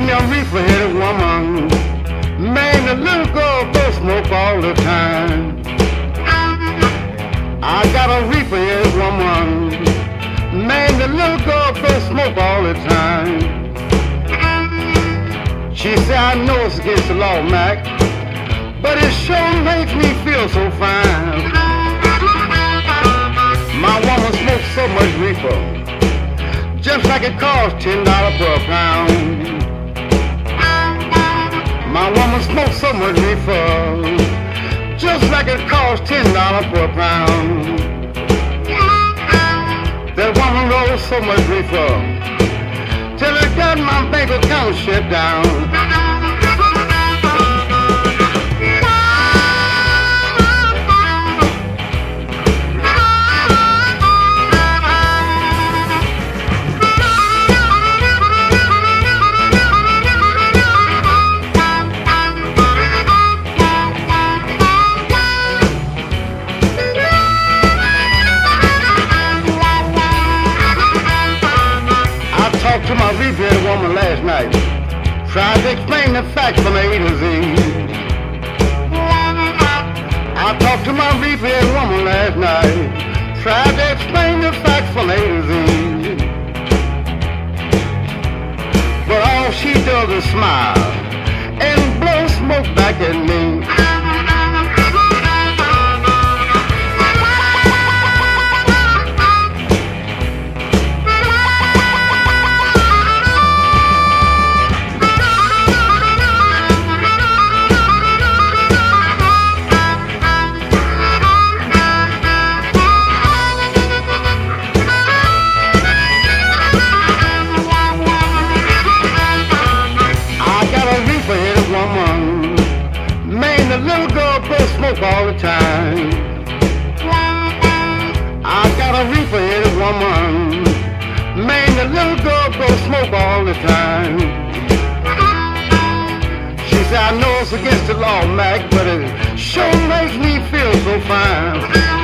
I'm your reefer-headed woman. man. the little girl go smoke all the time. I got a reefer-headed woman. man. the little girl go smoke all the time. She said, I know it's against the law, Mack, but it sure makes me feel so fine. My woman smokes so much reefer, just like it costs ten dollars per pound. My woman smokes so much reefer, just like it costs ten dollars per pound. That woman rolls so much reefer, till it got my bank account shut down. To my repair woman last night. Tried to explain the facts from A to Z. I talked to my repair woman last night. Tried to explain the facts from A to Z. But all she does is smile smoke all the time. I got a reefer headed woman. Man, the little girl blow smoke all the time. She said, I know it's against the law, Mack, but it sure makes me feel so fine.